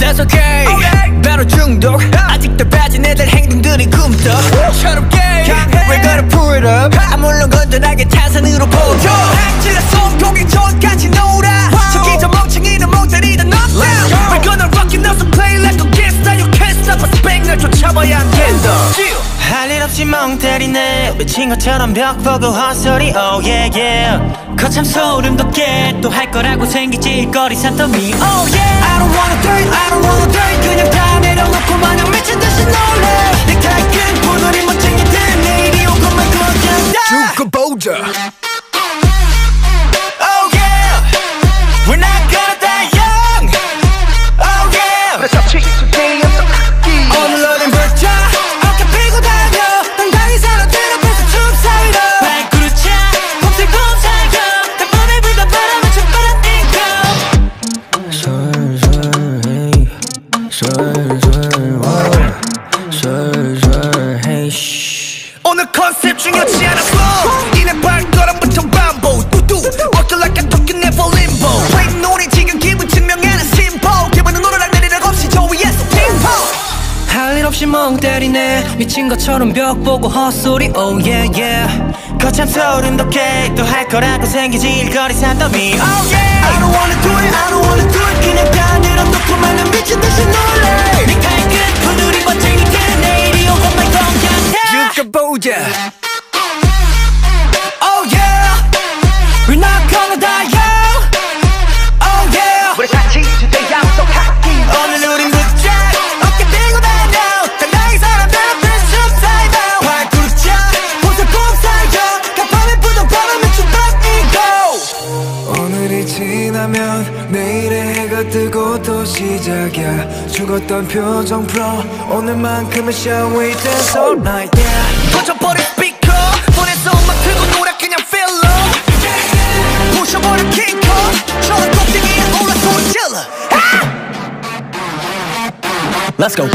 that's okay, okay. 바로 중독. yeah. 아직도 빠진 애들 행동들이 꿈떡 처럼 게임 없이 멍 때리네. 미친 것처럼 벽 보고 헛소리. Oh yeah yeah. 거참 소름 돋게 또 할 거라고 생기지. 일거리 산더미 oh yeah. I don't wanna do it I don't wanna do it 그냥 다 내려놓고 마냥 미친 듯이 놀래. 내가 이끈 오늘이 멋쟁이 들. 내일이 오고만 그냥 다 죽어보자 오늘 컨셉 중요치 flow 이내 발걸음부터 반복 우두 Walk like a talking never limbo. Play 노래 지금 기분 증명하는 심보 기분은 오르락 내리락 없이 저 위에서 팀포 할일 없이 멍 때리네. 미친 것처럼 벽 보고 헛소리. Oh yeah yeah. 거참 소름 돋게 또 할 거라고 생기지. 일거리 산더미. Oh yeah. I don't wanna do it I don't wanna do it. 그냥 다 내려놓고 말면 미친 듯이 놀 경계해 죽어보자 Oh yeah, we're not 뜨고 또 시작이야. 죽었던 표정 풀어 오늘만큼은 shall we dance all night? Yeah. 터져버린 스피커 폰에서 음악 틀고 노래 그냥 feel up 부셔버린 킹커 저런 꼭대기에 올라 소리 질러 Let's go